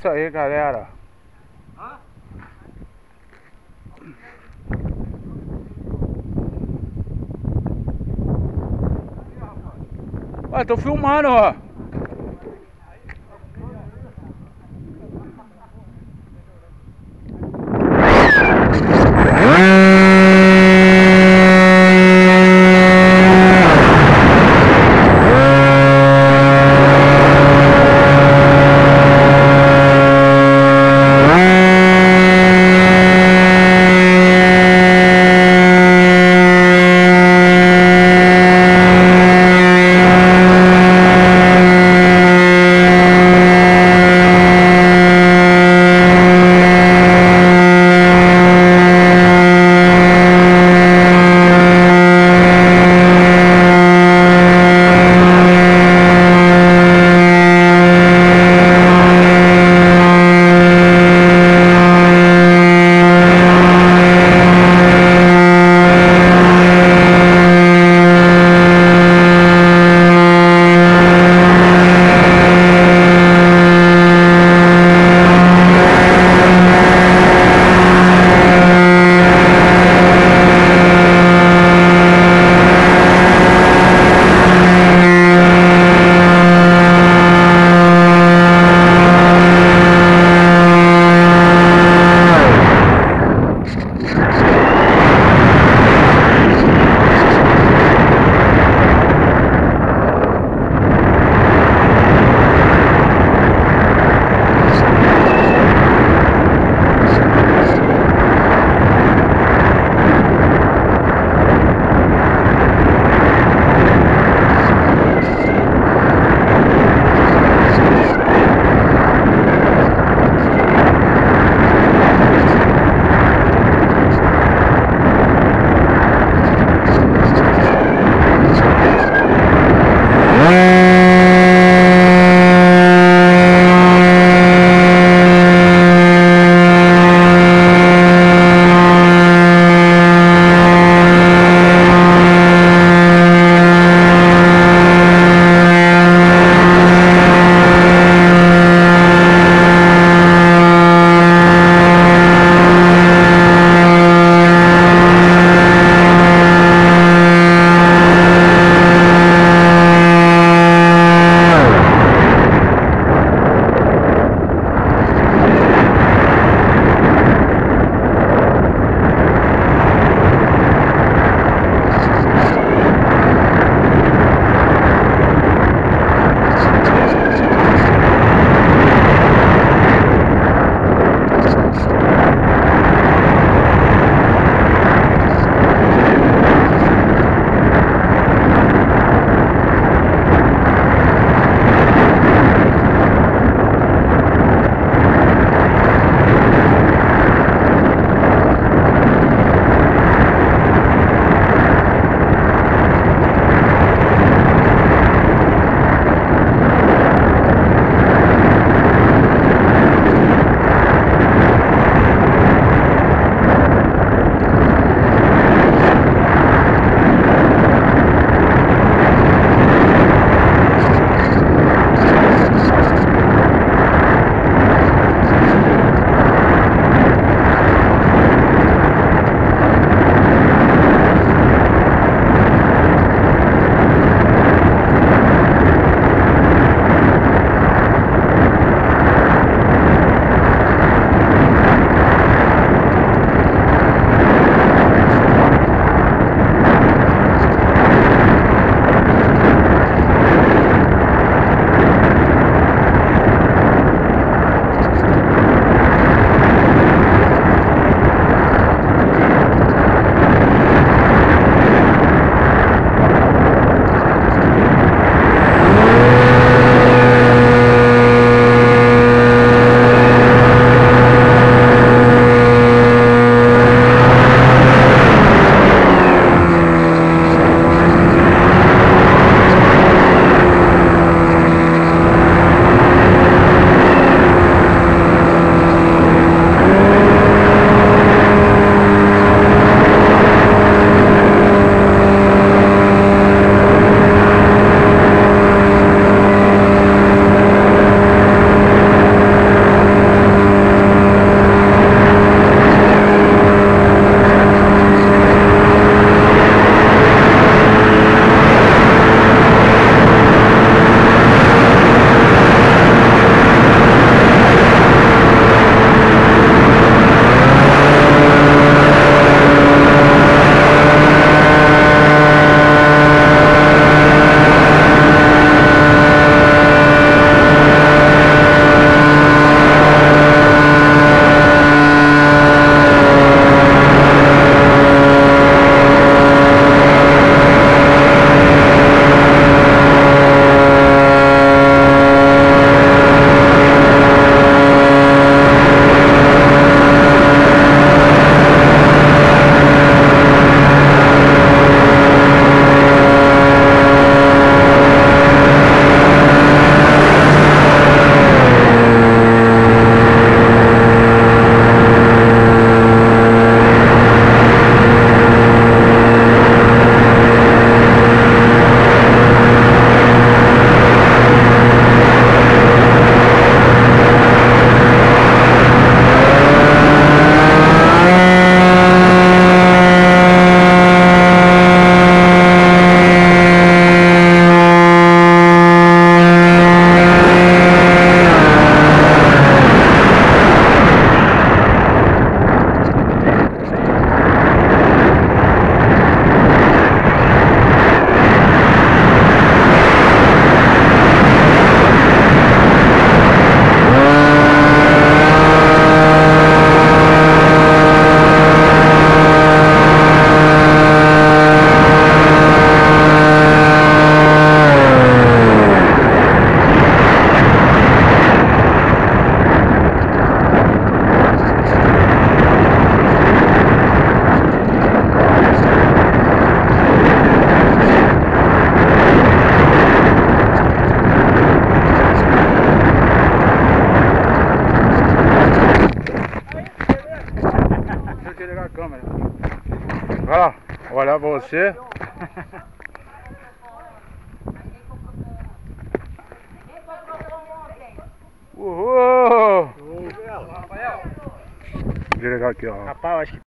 Isso aí, galera. Ó, tô filmando, ó. Olhar pra você. Uhul! Rafael, Vou ligar aqui, ó. rapaz, acho que